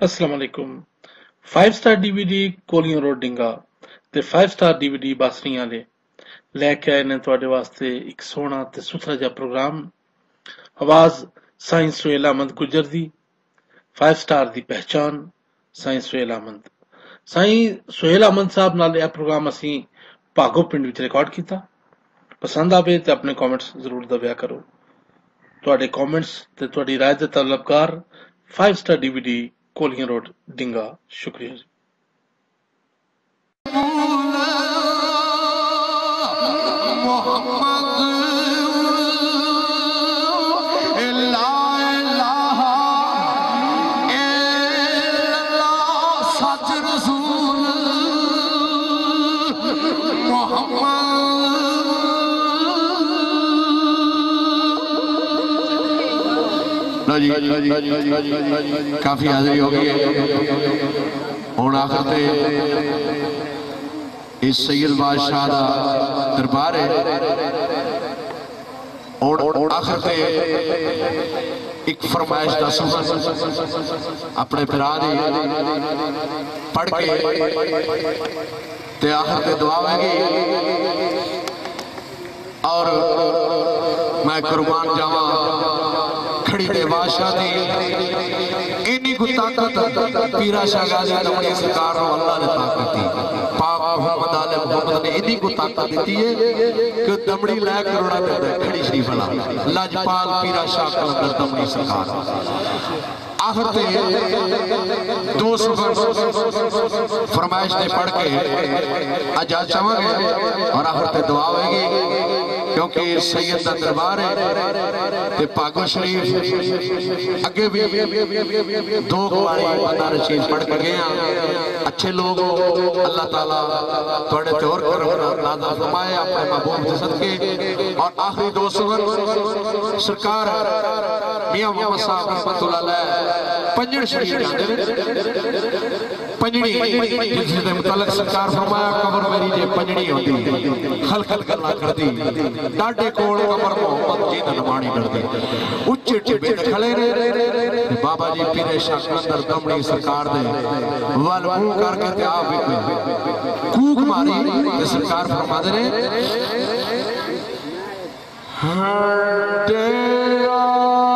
Assalamu alaikum. 5 star DVD Kolian road Dinga ਤੇ 5 star DVD ਬਾਸਰੀਆਂ ਦੇ ਲੈ ਕੇ ਆਏ ਨੇ ਤੁਹਾਡੇ ਵਾਸਤੇ ਇੱਕ ਸੋਹਣਾ ਤੇ ਸੁਥਰਾ ਜਿਹਾ ਪ੍ਰੋਗਰਾਮ। ਆਵਾਜ਼ ਸਾਇੰਸ ਸੁਹੇਲ ਅਹਿਮਦ ਗੁੱਜਰ ਦੀ। 5 ਸਟਾਰ ਦੀ ਪਹਿਚਾਨ ਸਾਇੰਸ ਸੁਹੇਲ ਅਹਿਮਦ ਸਾਈਂ ਸੁਹੇਲ ਅਹਿਮਦ ਸਾਹਿਬ ਨਾਲ ਇਹ ਪ੍ਰੋਗਰਾਮ ਅਸੀਂ ਭਾਗੋ ਪਿੰਡ ਵਿੱਚ ਰਿਕਾਰਡ ਕੀਤਾ। ਪਸੰਦ ਆਵੇ ਤੇ ਆਪਣੇ ਕਮੈਂਟਸ ਜ਼ਰੂਰ ਦਵਿਆ ਕਰੋ। ਤੁਹਾਡੇ ਕਮੈਂਟਸ ਤੇ ਤੁਹਾਡੀ ਰਾਏ ਦੇ ਤਲਬਕਾਰ 5 star DVD Kolian road Dinga شکریہ جی۔ کافی حاضری ہو گئی ہے۔ ہوں آخر تے اس سید بادشاہ دا دربار ہے۔ اور آخر تے ایک فرمائش دا سمجھ اپنے پھرا دی پڑھ کے تے آخر تے دعا ہوئے گی اور میں قربان جاواں۔ کھڑی دے بادشاہ دے اینی کو طاقت پیرا شاہ غازی تمڑی سکار رو اللہ نے طاقت دی۔ پاک محمد آلہ محمد نے اینی کو طاقت دیتی ہے کہ دمڑی لے کروڑا پیدا ہے، کھڑی شریف اللہ لاجپال پیرا شاہ کلندر تمڑی سرکار۔ آخر تے دو سفر فرمائش نے پڑھ کے اجاز چاہاں گے اور آخر تے دعا ہوئے گی۔ کیونکہ سید دا دربار ہے تے پاکو شریف اگے بھی دو گواری بندہ رشید پڑھ کے گئے ہیں۔ اچھے لوگ اللہ تعالیٰ توڑے تے اور کرم نازا فرمائے، اپنے محبوب جسد کے اور آخری دو سفر سرکار میاں محمد صاحب رحمت اللہ علیہ، پنجڑ شریف جاندے پنجڑی جس نے متعلق سرکار فرمایا قبر میری جے پنجڑی ہوتی خل خل کرنا کردی ڈاڈے کوڑ قبر محمد جی نمانی ڈردی اچھے ٹبے کھلے رے بابا جی پیرے شاہ کندر دمڑی سرکار دے والمون کر کے تے آپ کوک ماری سرکار فرما دے رے ہر تیرا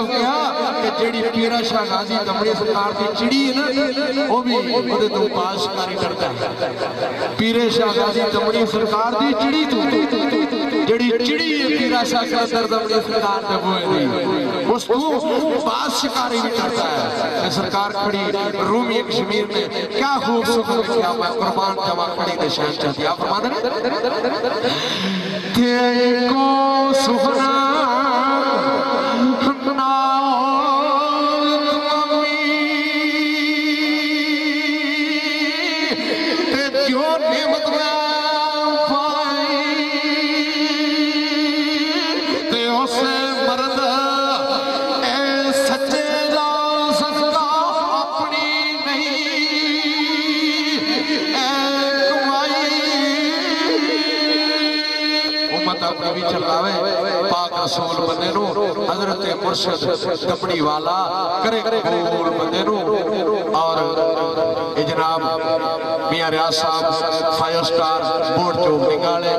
واسطے ہاں کہ جیڑی پیرا شاہ غازی دمڑی سرکار دی چڑی ہے نا وہ بھی وہ تو پاس کاری کرتا ہے پیرے شاہ غازی دمڑی سرکار دی چڑی تو جیڑی چڑی ہے پیرا شاہ کندر دمڑی سرکار دے ہوئے دی اس کو پاس شکاری بھی کرتا ہے سرکار کھڑی رومی کشمیر میں کیا خوب سکھر کیا میں قربان جمع کھڑی دے شہن چاہتی آپ فرما دے تیرے کو your name پتہ نبی چلاوے پاک رسول بندے نو حضرت مرشد کپڑی والا کرے قبول بندے نو اور اجناب میاں ریاض صاحب فائیو سٹار بورڈ چوک نکالے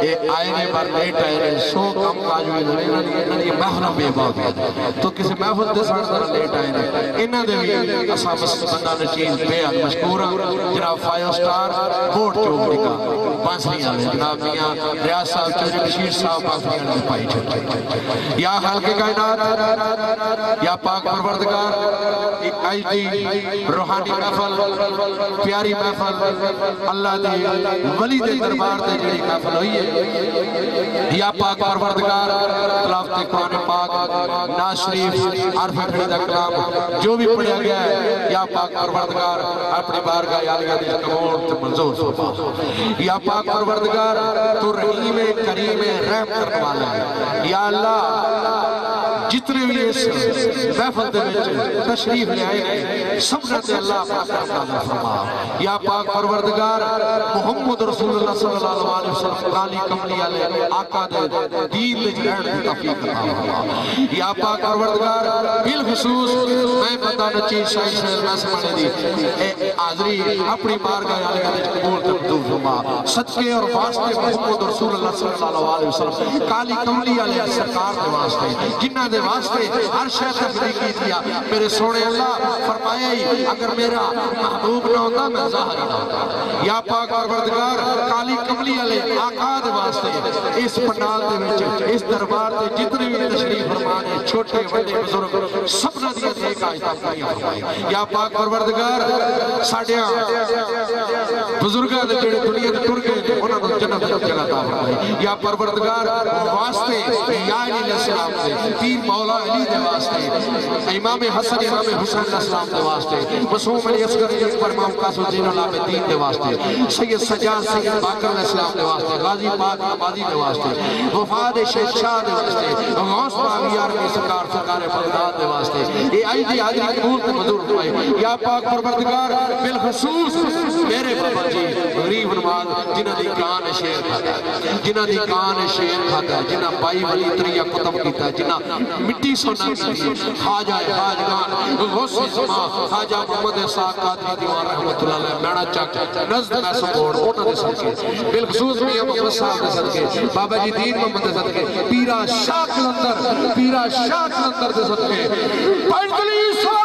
اے آئینے پر لیٹ آئینے سو کم کاج ہوئے نے انہوں نے محرم بے باؤ دیا تو کسی محفظ دے ساتھ ذرا لیٹ آئے نے انہوں نے بھی اصحاب بندہ نے چیز بے حد مشکورا ہاں۔ جناب فائیو سٹار بورڈ چوک نکال بانسری آلے جناب میاں ریاض صاحب چوری بشیر صاحب بانسری آلے پائی چھوٹے یا خلق کائنات، یا پاک پروردگار، ایک آئی دی روحانی محفل، پیاری محفل، اللہ دی ولی دے دربار دے جڑی محفل ہوئی ہے۔ یا پاک پروردگار تلاوت قرآن پاک ناشریف عرف کھڑی دا کلام، جو بھی پڑھیا گیا ہے، یا پاک پروردگار، اپنی بارگاہ عالیہ دی قبول تے منظور فرما۔ یا پاک پروردگار، تو رحیم کریم رحم کرنے والا ہے یا اللہ جتنے بھی اس محفل دے وچ تشریف لے آئے ہیں۔ سب نے اللہ پاک نازل فرما۔ یا پاک پروردگار، محمد رسول اللہ صلی اللہ علیہ وسلم کالی کملی والے آقا دے دین دے رہن دی توفیق عطا یا پاک پروردگار، بالخصوص، میں پتہ نہ چیز شاہی شہر میں سمجھے دی۔ اے حاضری، اپنی بارگاہ علیہ دے قبول تے منظور فرما۔ صدقے اور واسطے محمد رسول اللہ صلی اللہ علیہ وسلم، کالی کملی والے سرکار دے واسطے جنہ دے واسطے ہر شے تبلیغ کیا میرے سونے اللہ، فرمایا ہی، اگر میرا محبوب نہ ہوتا، میں ظاہر نہ ہوتا۔ یا پاک پروردگار، کالی کملی والے آقا دے واسطے اس پنڈال دے وچ، اس دربار تے جتنے بھی تشریف فرمانے، چھوٹے، بڑے بزرگ، سب نے دیا ایک آیت فرمائی۔ یا پاک پروردگار، ساڈیاں بزرگاں دے جڑے دنیا دے ٹر گئے انہاں نوں جنت دی جگہ عطا فرمائی۔ یا پروردگار واسطے، یا علی السلام دے پیر مولا علی دے واسطے، امام حسن امام حسین علیہ السلام دے واسطے مسعود علی اصغر علی اکبر امام قاسم زین العابدین دے واسطے، سید سجاد سید باقر علیہ السلام دے واسطے، غازی پاک آبادی دے واسطے، وفاد شیخ شاہ دے واسطے، غوث باغیار کی سرکار سرکار بغداد دے واسطے، اے آئی دی حاضری قبول تے منظور فرمائے یا پاک پروردگار، بالخصوص میرے بابا جی غریب نماز جنہ دی کان شیر کھاتا ہے جنہ دی کان شیر کھاتا ہے جنہ بائی ولی تریہ قطب کیتا ہے جنہ مٹی سونا کی خواجہ خواجگان غوثی زما خواجہ محمد احساق قادری دیوان رحمت اللہ علیہ میڑا چک نزد میں سپورٹ اونا دے صدقے بالخصوص میاں محمد صاحب دے صدقے بابا جی دین محمد دے صدقے پیرا شاہ کلندر پیرا شاہ کلندر دے پڑھ دلی صاحب